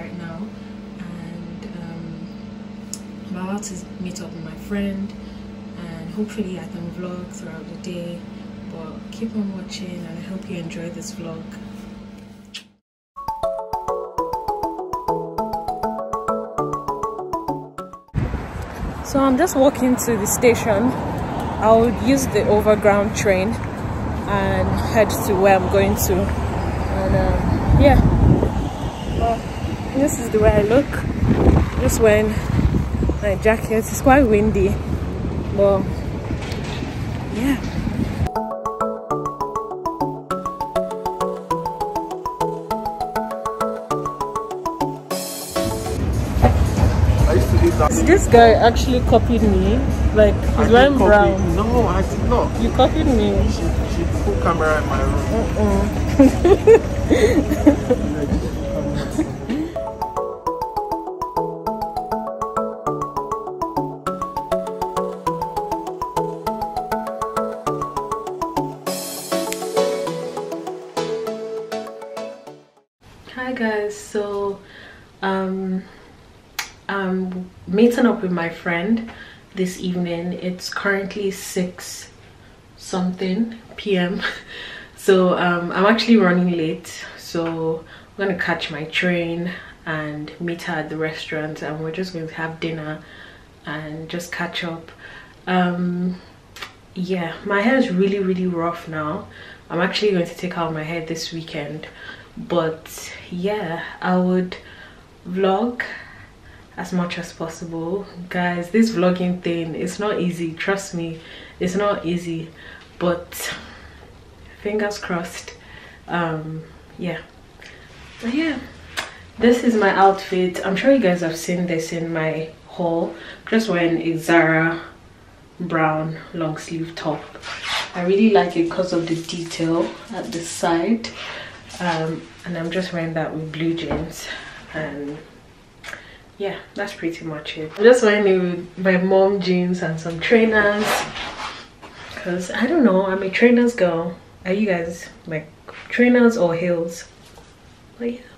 right now and um, I'm about to meet up with my friend and hopefully I can vlog throughout the day but keep on watching and I hope you enjoy this vlog. So I'm just walking to the station. I will use the overground train and head to where I'm going to. And um, yeah, well, this is the way I look. Just wearing my jacket. It's quite windy, but yeah. This guy actually copied me. Like he's I wearing brown. No, I did not. You copied me. She, she put camera in my room. Uh-uh. Hi guys, so um I'm meeting up with my friend this evening. It's currently 6 something p.m. So um I'm actually running late. So I'm gonna catch my train and meet her at the restaurant and we're just going to have dinner and just catch up. Um yeah, my hair is really really rough now. I'm actually going to take out my hair this weekend but yeah i would vlog as much as possible. Guys this vlogging thing is not easy. Trust me it's not easy. But fingers crossed um yeah. But yeah this is my outfit. I'm sure you guys have seen this in my haul. Just wearing a zara brown long sleeve top. I really like it because of the detail at the side um, and I'm just wearing that with blue jeans. And yeah that's pretty much it. I'm just wearing it with my mom jeans and some trainers. Because I don't know I'm a trainers girl. Are you guys like trainers or heels? But yeah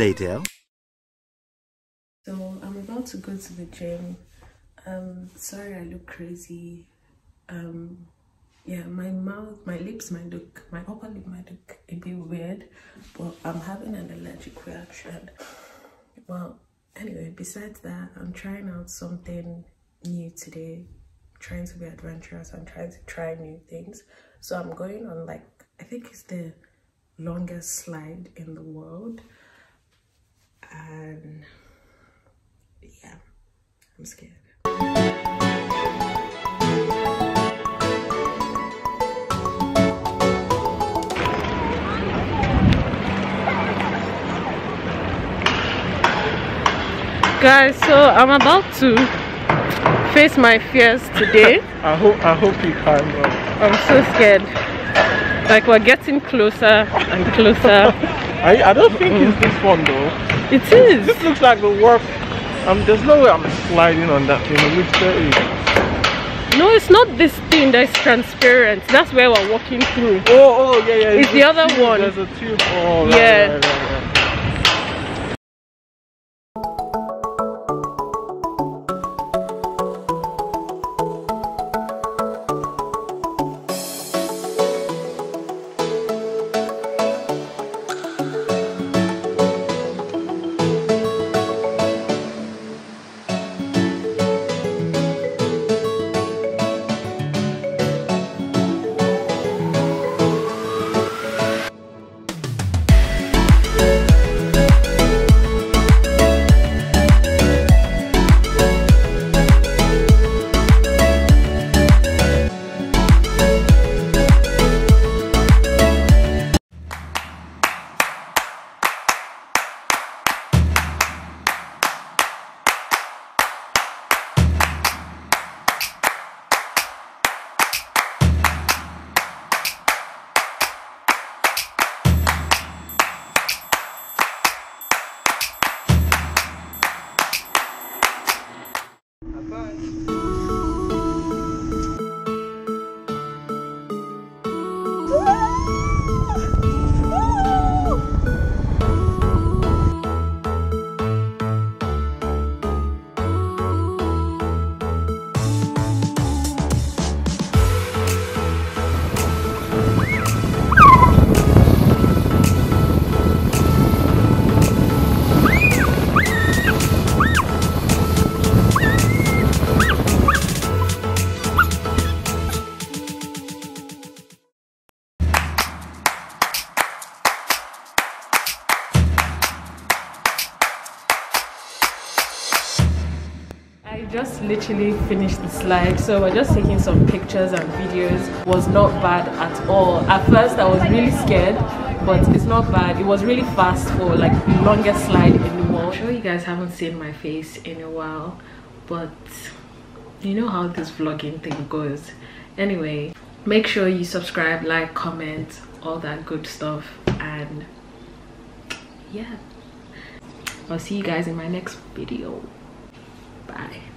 later. So I'm about to go to the gym. Um, sorry I look crazy. Um, yeah, my mouth, my lips might look, my upper lip might look a bit weird, but I'm having an allergic reaction. Well, anyway, besides that, I'm trying out something new today. I'm trying to be adventurous I'm trying to try new things. So I'm going on like, I think it's the longest slide in the world. And yeah, I'm scared. Guys, so I'm about to face my fears today. I hope I hope you can. But I'm so scared. Like we're getting closer and closer. I I don't think it's this one though. It is. This looks like the work. Um, there's no way I'm sliding on that thing. Which there is. No, it's not this thing that's transparent. That's where we're walking through. Oh oh yeah yeah. It's the other tube. one. There's a tube. Oh right, Yeah. Right, right, just literally finished the slide, so we're just taking some pictures and videos. Was not bad at all. At first, I was really scared, but it's not bad. It was really fast for like the longest slide in the world. I'm sure you guys haven't seen my face in a while, but you know how this vlogging thing goes. Anyway, make sure you subscribe, like, comment, all that good stuff, and yeah, I'll see you guys in my next video. Bye.